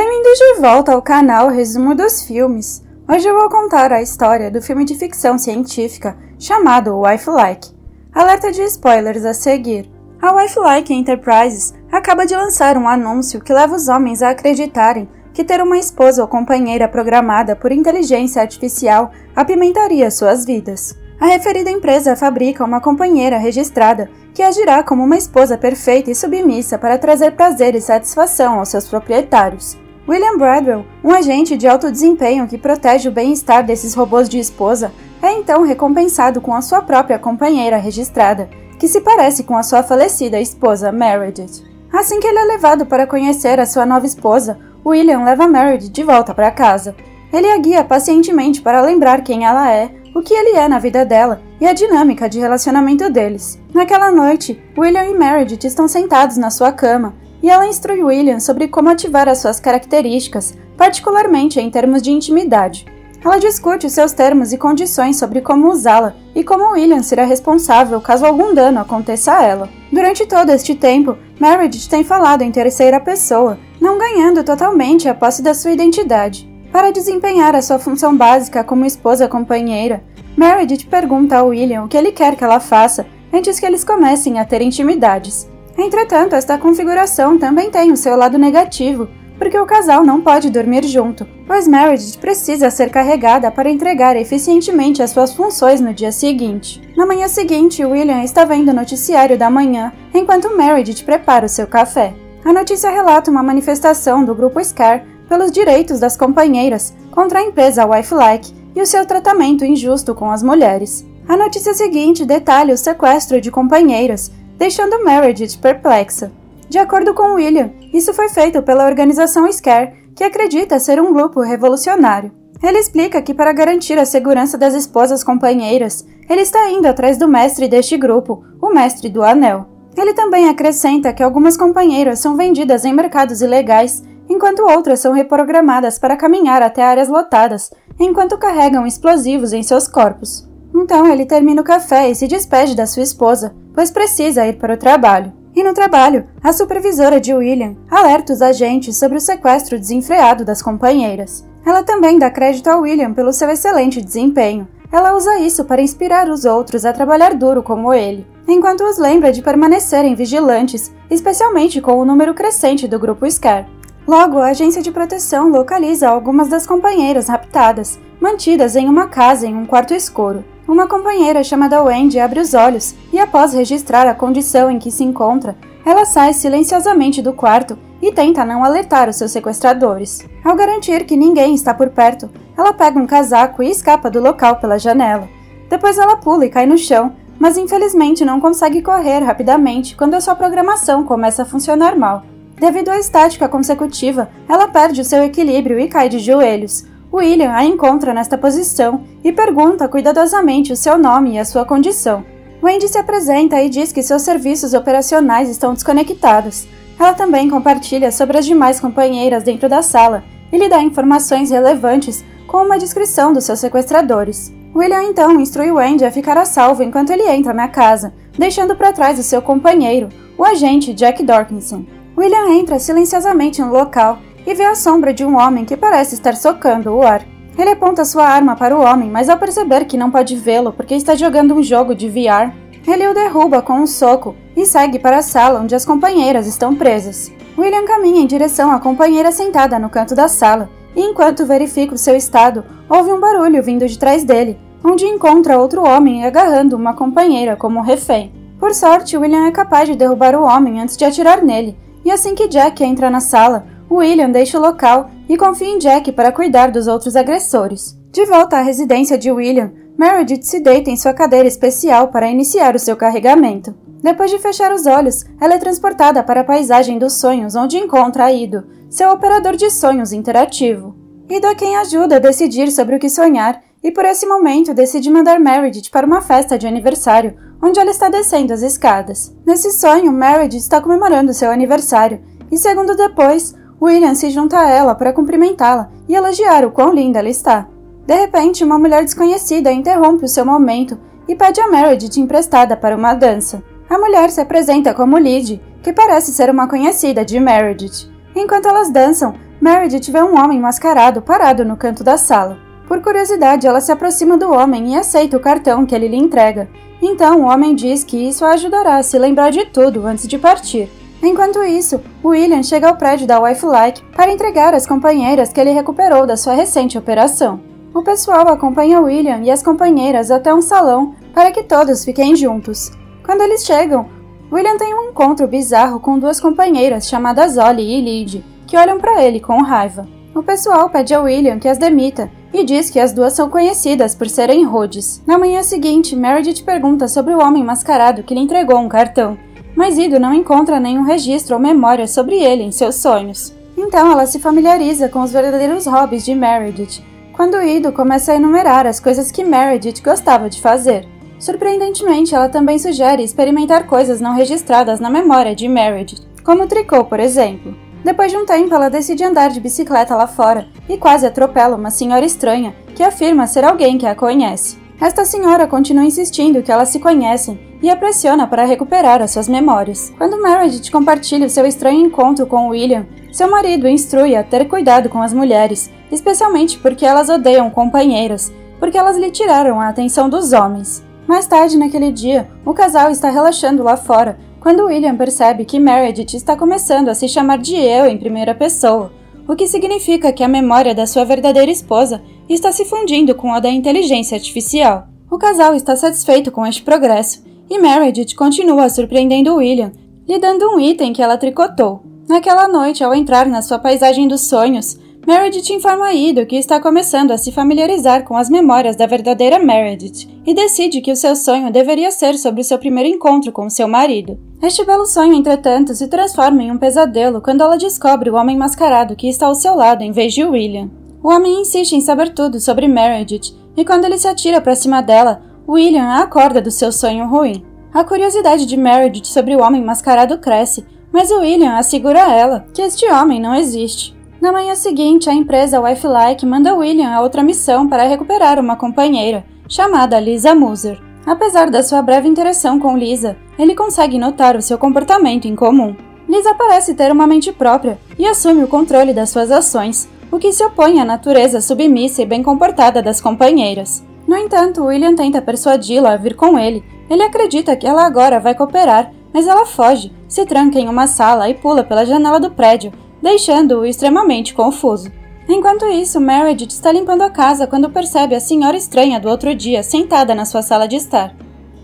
Bem-vindos de volta ao canal Resumo dos Filmes. Hoje eu vou contar a história do filme de ficção científica chamado Wife Like. Alerta de spoilers a seguir. A Wife Like Enterprises acaba de lançar um anúncio que leva os homens a acreditarem que ter uma esposa ou companheira programada por inteligência artificial apimentaria suas vidas. A referida empresa fabrica uma companheira registrada que agirá como uma esposa perfeita e submissa para trazer prazer e satisfação aos seus proprietários. William Bradwell, um agente de alto desempenho que protege o bem-estar desses robôs de esposa, é então recompensado com a sua própria companheira registrada, que se parece com a sua falecida esposa Meredith. Assim que ele é levado para conhecer a sua nova esposa, William leva Meredith de volta para casa. Ele a guia pacientemente para lembrar quem ela é o que ele é na vida dela e a dinâmica de relacionamento deles. Naquela noite, William e Meredith estão sentados na sua cama e ela instrui William sobre como ativar as suas características, particularmente em termos de intimidade. Ela discute os seus termos e condições sobre como usá-la e como William será responsável caso algum dano aconteça a ela. Durante todo este tempo, Meredith tem falado em terceira pessoa, não ganhando totalmente a posse da sua identidade. Para desempenhar a sua função básica como esposa companheira, Meredith pergunta a William o que ele quer que ela faça antes que eles comecem a ter intimidades. Entretanto, esta configuração também tem o seu lado negativo, porque o casal não pode dormir junto, pois Meredith precisa ser carregada para entregar eficientemente as suas funções no dia seguinte. Na manhã seguinte, William está vendo o noticiário da manhã, enquanto Meredith prepara o seu café. A notícia relata uma manifestação do grupo Scar pelos direitos das companheiras contra a empresa Wifelike e o seu tratamento injusto com as mulheres. A notícia seguinte detalha o sequestro de companheiras, deixando Meredith perplexa. De acordo com William, isso foi feito pela organização Scare, que acredita ser um grupo revolucionário. Ele explica que, para garantir a segurança das esposas companheiras, ele está indo atrás do mestre deste grupo, o Mestre do Anel. Ele também acrescenta que algumas companheiras são vendidas em mercados ilegais enquanto outras são reprogramadas para caminhar até áreas lotadas, enquanto carregam explosivos em seus corpos. Então ele termina o café e se despede da sua esposa, pois precisa ir para o trabalho. E no trabalho, a supervisora de William alerta os agentes sobre o sequestro desenfreado das companheiras. Ela também dá crédito a William pelo seu excelente desempenho. Ela usa isso para inspirar os outros a trabalhar duro como ele, enquanto os lembra de permanecerem vigilantes, especialmente com o número crescente do grupo Scar. Logo, a agência de proteção localiza algumas das companheiras raptadas, mantidas em uma casa em um quarto escuro. Uma companheira chamada Wendy abre os olhos e, após registrar a condição em que se encontra, ela sai silenciosamente do quarto e tenta não alertar os seus sequestradores. Ao garantir que ninguém está por perto, ela pega um casaco e escapa do local pela janela. Depois ela pula e cai no chão, mas infelizmente não consegue correr rapidamente quando a sua programação começa a funcionar mal. Devido à estática consecutiva, ela perde o seu equilíbrio e cai de joelhos. William a encontra nesta posição e pergunta cuidadosamente o seu nome e a sua condição. Wendy se apresenta e diz que seus serviços operacionais estão desconectados. Ela também compartilha sobre as demais companheiras dentro da sala e lhe dá informações relevantes com uma descrição dos seus sequestradores. William então instrui Wendy a ficar a salvo enquanto ele entra na casa, deixando para trás o seu companheiro, o agente Jack Dorkinson. William entra silenciosamente no local e vê a sombra de um homem que parece estar socando o ar. Ele aponta sua arma para o homem, mas ao perceber que não pode vê-lo porque está jogando um jogo de VR, ele o derruba com um soco e segue para a sala onde as companheiras estão presas. William caminha em direção à companheira sentada no canto da sala, e enquanto verifica o seu estado, ouve um barulho vindo de trás dele, onde encontra outro homem agarrando uma companheira como refém. Por sorte, William é capaz de derrubar o homem antes de atirar nele, e assim que Jack entra na sala, William deixa o local e confia em Jack para cuidar dos outros agressores. De volta à residência de William, Meredith se deita em sua cadeira especial para iniciar o seu carregamento. Depois de fechar os olhos, ela é transportada para a paisagem dos sonhos, onde encontra Ido, seu operador de sonhos interativo. Ido é quem ajuda a decidir sobre o que sonhar e por esse momento decide mandar Meredith para uma festa de aniversário, onde ela está descendo as escadas. Nesse sonho, Meredith está comemorando seu aniversário, e segundo depois, William se junta a ela para cumprimentá-la e elogiar o quão linda ela está. De repente, uma mulher desconhecida interrompe o seu momento e pede a Meredith emprestada para uma dança. A mulher se apresenta como Lyd, que parece ser uma conhecida de Meredith. Enquanto elas dançam, Meredith vê um homem mascarado parado no canto da sala. Por curiosidade, ela se aproxima do homem e aceita o cartão que ele lhe entrega. Então, o homem diz que isso a ajudará a se lembrar de tudo antes de partir. Enquanto isso, William chega ao prédio da Wife Like para entregar as companheiras que ele recuperou da sua recente operação. O pessoal acompanha William e as companheiras até um salão para que todos fiquem juntos. Quando eles chegam, William tem um encontro bizarro com duas companheiras chamadas Ollie e Lyd, que olham para ele com raiva. O pessoal pede a William que as demita e diz que as duas são conhecidas por serem Rhodes. Na manhã seguinte, Meredith pergunta sobre o homem mascarado que lhe entregou um cartão, mas Ido não encontra nenhum registro ou memória sobre ele em seus sonhos. Então ela se familiariza com os verdadeiros hobbies de Meredith, quando Ido começa a enumerar as coisas que Meredith gostava de fazer. Surpreendentemente, ela também sugere experimentar coisas não registradas na memória de Meredith, como tricô, por exemplo. Depois de um tempo, ela decide andar de bicicleta lá fora e quase atropela uma senhora estranha que afirma ser alguém que a conhece. Esta senhora continua insistindo que elas se conhecem e a pressiona para recuperar as suas memórias. Quando Meredith compartilha o seu estranho encontro com William, seu marido instrui a ter cuidado com as mulheres, especialmente porque elas odeiam companheiras, porque elas lhe tiraram a atenção dos homens. Mais tarde naquele dia, o casal está relaxando lá fora quando William percebe que Meredith está começando a se chamar de eu em primeira pessoa, o que significa que a memória da sua verdadeira esposa está se fundindo com a da inteligência artificial. O casal está satisfeito com este progresso e Meredith continua surpreendendo William, lhe dando um item que ela tricotou. Naquela noite, ao entrar na sua paisagem dos sonhos, Meredith informa Ido que está começando a se familiarizar com as memórias da verdadeira Meredith e decide que o seu sonho deveria ser sobre o seu primeiro encontro com seu marido. Este belo sonho, entretanto, se transforma em um pesadelo quando ela descobre o homem mascarado que está ao seu lado em vez de William. O homem insiste em saber tudo sobre Meredith e quando ele se atira para cima dela, William a acorda do seu sonho ruim. A curiosidade de Meredith sobre o homem mascarado cresce, mas William assegura a ela que este homem não existe. Na manhã seguinte, a empresa Wifelike manda William a outra missão para recuperar uma companheira, chamada Lisa Muser. Apesar da sua breve interação com Lisa, ele consegue notar o seu comportamento incomum. Lisa parece ter uma mente própria e assume o controle das suas ações, o que se opõe à natureza submissa e bem comportada das companheiras. No entanto, William tenta persuadi-la a vir com ele. Ele acredita que ela agora vai cooperar, mas ela foge, se tranca em uma sala e pula pela janela do prédio, deixando-o extremamente confuso. Enquanto isso, Meredith está limpando a casa quando percebe a senhora estranha do outro dia sentada na sua sala de estar.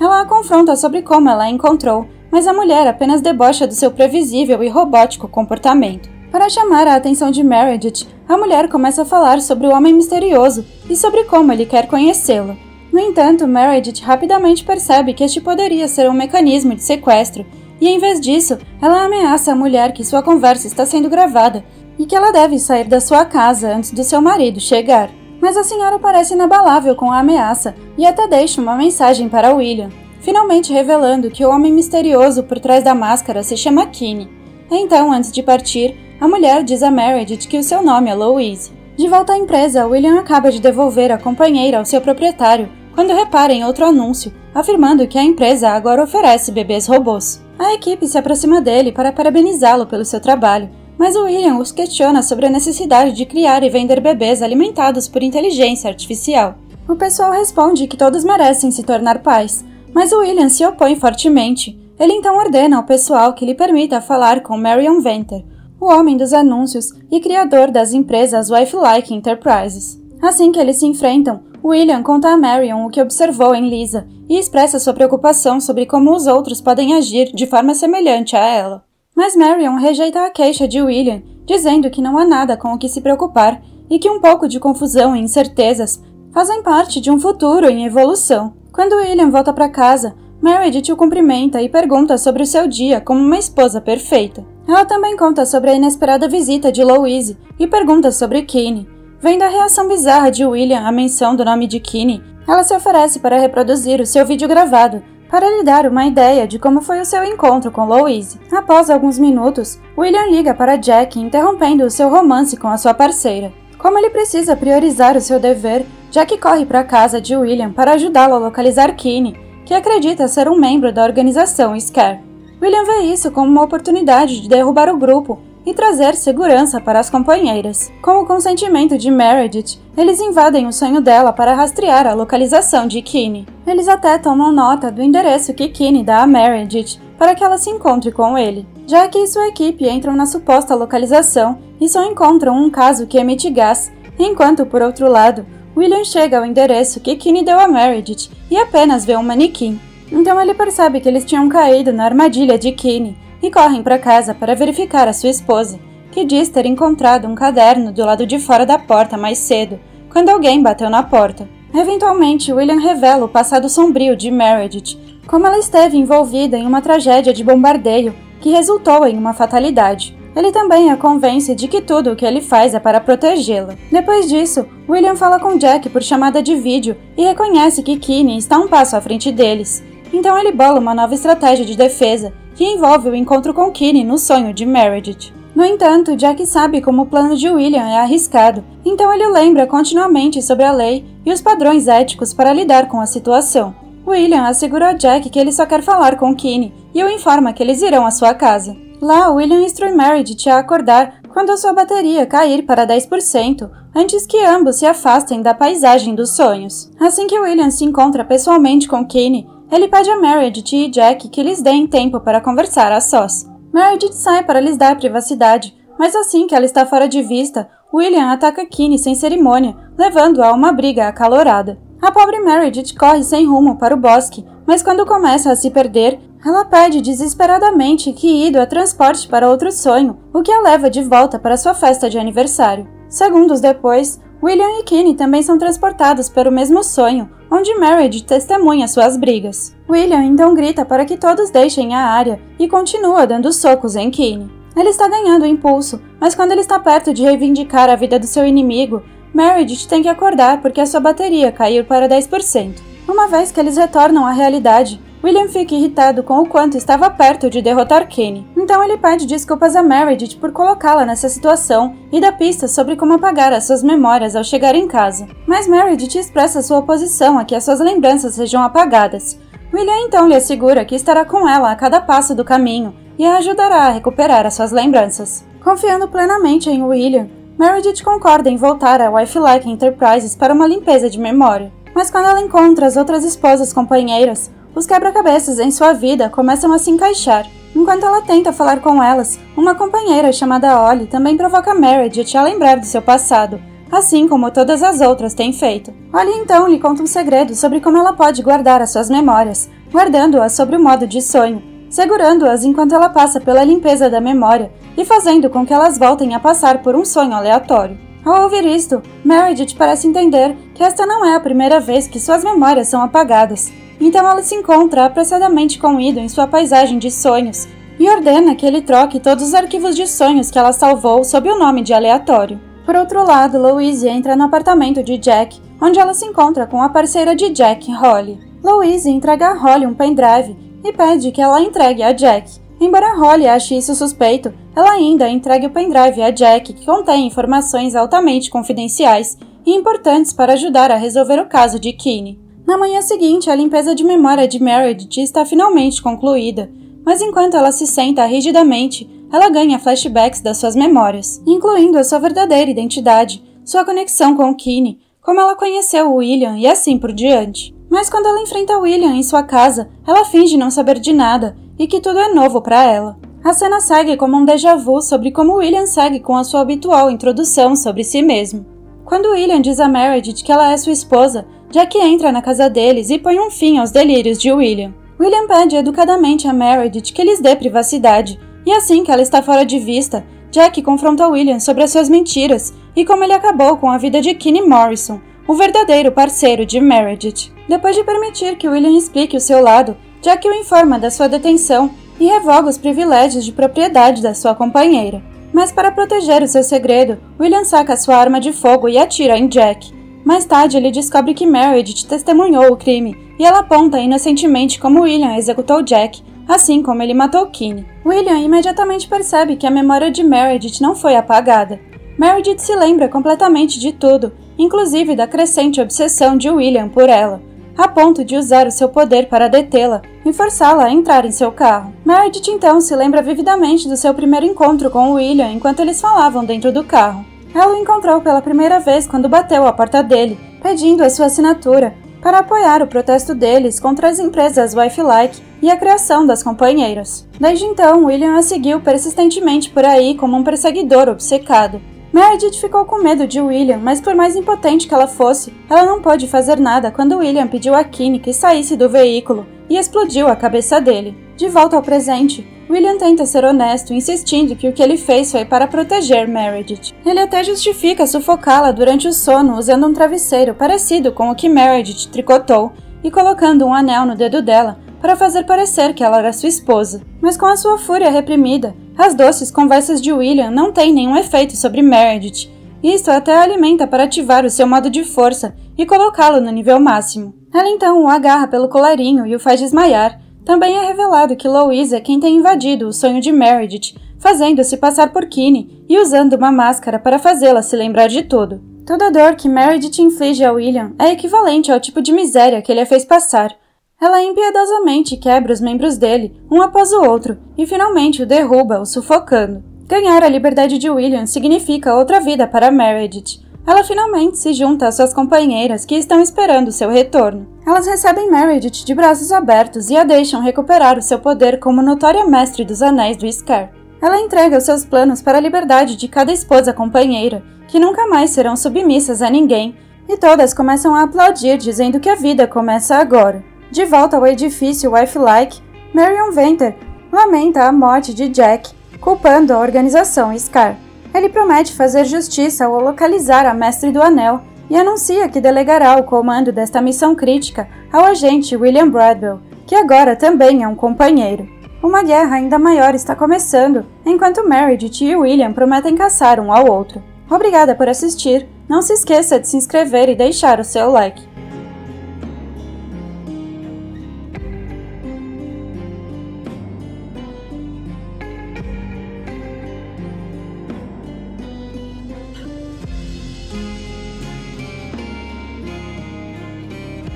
Ela a confronta sobre como ela a encontrou, mas a mulher apenas debocha do seu previsível e robótico comportamento. Para chamar a atenção de Meredith, a mulher começa a falar sobre o homem misterioso e sobre como ele quer conhecê-lo. No entanto, Meredith rapidamente percebe que este poderia ser um mecanismo de sequestro e em vez disso, ela ameaça a mulher que sua conversa está sendo gravada e que ela deve sair da sua casa antes do seu marido chegar. Mas a senhora parece inabalável com a ameaça e até deixa uma mensagem para William, finalmente revelando que o homem misterioso por trás da máscara se chama Kinney. Então, antes de partir, a mulher diz a Meredith que o seu nome é Louise. De volta à empresa, William acaba de devolver a companheira ao seu proprietário quando repara em outro anúncio, afirmando que a empresa agora oferece bebês robôs. A equipe se aproxima dele para parabenizá-lo pelo seu trabalho, mas William os questiona sobre a necessidade de criar e vender bebês alimentados por inteligência artificial. O pessoal responde que todos merecem se tornar pais, mas William se opõe fortemente. Ele então ordena ao pessoal que lhe permita falar com Marion Venter, o homem dos anúncios e criador das empresas Wife-like Enterprises. Assim que eles se enfrentam, William conta a Marion o que observou em Lisa e expressa sua preocupação sobre como os outros podem agir de forma semelhante a ela. Mas Marion rejeita a queixa de William, dizendo que não há nada com o que se preocupar e que um pouco de confusão e incertezas fazem parte de um futuro em evolução. Quando William volta para casa, Meredith o cumprimenta e pergunta sobre o seu dia como uma esposa perfeita. Ela também conta sobre a inesperada visita de Louise e pergunta sobre Kenny, Vendo a reação bizarra de William à menção do nome de Kinney, ela se oferece para reproduzir o seu vídeo gravado, para lhe dar uma ideia de como foi o seu encontro com Louise. Após alguns minutos, William liga para Jack, interrompendo o seu romance com a sua parceira. Como ele precisa priorizar o seu dever, Jack corre para a casa de William para ajudá-lo a localizar Kinney, que acredita ser um membro da organização Scare. William vê isso como uma oportunidade de derrubar o grupo e trazer segurança para as companheiras. Com o consentimento de Meredith, eles invadem o sonho dela para rastrear a localização de Kinney. Eles até tomam nota do endereço que Kinney dá a Meredith para que ela se encontre com ele. Jack e sua equipe entram na suposta localização e só encontram um caso que emite gás, enquanto, por outro lado, William chega ao endereço que Kinney deu a Meredith e apenas vê um manequim. Então ele percebe que eles tinham caído na armadilha de Kinney e correm para casa para verificar a sua esposa, que diz ter encontrado um caderno do lado de fora da porta mais cedo, quando alguém bateu na porta. Eventualmente, William revela o passado sombrio de Meredith, como ela esteve envolvida em uma tragédia de bombardeio que resultou em uma fatalidade. Ele também a convence de que tudo o que ele faz é para protegê-la. Depois disso, William fala com Jack por chamada de vídeo e reconhece que Kinney está um passo à frente deles. Então ele bola uma nova estratégia de defesa, que envolve o encontro com Kinney no sonho de Meredith. No entanto, Jack sabe como o plano de William é arriscado, então ele lembra continuamente sobre a lei e os padrões éticos para lidar com a situação. William assegura a Jack que ele só quer falar com Kinney e o informa que eles irão à sua casa. Lá, William instrui Meredith a acordar quando a sua bateria cair para 10%, antes que ambos se afastem da paisagem dos sonhos. Assim que William se encontra pessoalmente com Kinney, ele pede a Meredith e Jack que lhes deem tempo para conversar a sós. Meredith sai para lhes dar privacidade, mas assim que ela está fora de vista, William ataca Kinney sem cerimônia, levando-a a uma briga acalorada. A pobre Meredith corre sem rumo para o bosque, mas quando começa a se perder, ela pede desesperadamente que Ido a transporte para outro sonho, o que a leva de volta para sua festa de aniversário. Segundos depois, William e Kinney também são transportados para o mesmo sonho, onde Meredith testemunha suas brigas. William então grita para que todos deixem a área e continua dando socos em Kinney. Ele está ganhando impulso, mas quando ele está perto de reivindicar a vida do seu inimigo, Meredith tem que acordar porque a sua bateria caiu para 10%. Uma vez que eles retornam à realidade, William fica irritado com o quanto estava perto de derrotar Kenny. Então ele pede desculpas a Meredith por colocá-la nessa situação e dá pistas sobre como apagar as suas memórias ao chegar em casa. Mas Meredith expressa sua oposição a que as suas lembranças sejam apagadas. William então lhe assegura que estará com ela a cada passo do caminho e a ajudará a recuperar as suas lembranças. Confiando plenamente em William, Meredith concorda em voltar à Wife-like Enterprises para uma limpeza de memória. Mas quando ela encontra as outras esposas companheiras, os quebra-cabeças em sua vida começam a se encaixar. Enquanto ela tenta falar com elas, uma companheira chamada Ollie também provoca Meredith a lembrar do seu passado, assim como todas as outras têm feito. Ollie então lhe conta um segredo sobre como ela pode guardar as suas memórias, guardando-as sobre o modo de sonho, segurando-as enquanto ela passa pela limpeza da memória e fazendo com que elas voltem a passar por um sonho aleatório. Ao ouvir isto, Meredith parece entender que esta não é a primeira vez que suas memórias são apagadas, então ela se encontra apressadamente com Ido em sua paisagem de sonhos e ordena que ele troque todos os arquivos de sonhos que ela salvou sob o nome de aleatório. Por outro lado, Louise entra no apartamento de Jack, onde ela se encontra com a parceira de Jack, Holly. Louise entrega a Holly um pendrive e pede que ela entregue a Jack. Embora Holly ache isso suspeito, ela ainda entrega o pendrive a Jack, que contém informações altamente confidenciais e importantes para ajudar a resolver o caso de Kinney. Na manhã seguinte, a limpeza de memória de Meredith está finalmente concluída, mas enquanto ela se senta rigidamente, ela ganha flashbacks das suas memórias, incluindo a sua verdadeira identidade, sua conexão com Kinney, como ela conheceu William e assim por diante. Mas quando ela enfrenta William em sua casa, ela finge não saber de nada e que tudo é novo para ela. A cena segue como um déjà vu sobre como William segue com a sua habitual introdução sobre si mesmo. Quando William diz a Meredith que ela é sua esposa, Jack entra na casa deles e põe um fim aos delírios de William. William pede educadamente a Meredith que lhes dê privacidade, e assim que ela está fora de vista, Jack confronta William sobre as suas mentiras e como ele acabou com a vida de Kinney Morrison, o verdadeiro parceiro de Meredith. Depois de permitir que William explique o seu lado, Jack o informa da sua detenção e revoga os privilégios de propriedade da sua companheira. Mas para proteger o seu segredo, William saca sua arma de fogo e atira em Jack. Mais tarde, ele descobre que Meredith testemunhou o crime e ela aponta inocentemente como William executou Jack, assim como ele matou Keane. William imediatamente percebe que a memória de Meredith não foi apagada. Meredith se lembra completamente de tudo, inclusive da crescente obsessão de William por ela. a ponto de usar o seu poder para detê-la e forçá-la a entrar em seu carro. Meredith então se lembra vividamente do seu primeiro encontro com William enquanto eles falavam dentro do carro. Ela o encontrou pela primeira vez quando bateu à porta dele, pedindo a sua assinatura para apoiar o protesto deles contra as empresas Wife-like e a criação das companheiras. Desde então, William a seguiu persistentemente por aí como um perseguidor obcecado, Meredith ficou com medo de William, mas por mais impotente que ela fosse, ela não pôde fazer nada quando William pediu a Kinney que saísse do veículo e explodiu a cabeça dele. De volta ao presente, William tenta ser honesto, insistindo que o que ele fez foi para proteger Meredith. Ele até justifica sufocá-la durante o sono usando um travesseiro parecido com o que Meredith tricotou e colocando um anel no dedo dela para fazer parecer que ela era sua esposa. Mas com a sua fúria reprimida, as doces conversas de William não têm nenhum efeito sobre Meredith. Isto até a alimenta para ativar o seu modo de força e colocá-lo no nível máximo. Ela então o agarra pelo colarinho e o faz desmaiar. Também é revelado que Louise é quem tem invadido o sonho de Meredith, fazendo-se passar por Kinney e usando uma máscara para fazê-la se lembrar de tudo. Toda dor que Meredith inflige a William é equivalente ao tipo de miséria que ele a fez passar, ela impiedosamente quebra os membros dele, um após o outro, e finalmente o derruba, o sufocando. Ganhar a liberdade de William significa outra vida para Meredith. Ela finalmente se junta às suas companheiras que estão esperando seu retorno. Elas recebem Meredith de braços abertos e a deixam recuperar o seu poder como notória mestre dos anéis do Scar. Ela entrega os seus planos para a liberdade de cada esposa companheira, que nunca mais serão submissas a ninguém, e todas começam a aplaudir dizendo que a vida começa agora. De volta ao edifício Wife-like, Marion Venter lamenta a morte de Jack, culpando a organização Scar. Ele promete fazer justiça ao localizar a Mestre do Anel e anuncia que delegará o comando desta missão crítica ao agente William Bradwell, que agora também é um companheiro. Uma guerra ainda maior está começando, enquanto Meredith e William prometem caçar um ao outro. Obrigada por assistir, não se esqueça de se inscrever e deixar o seu like.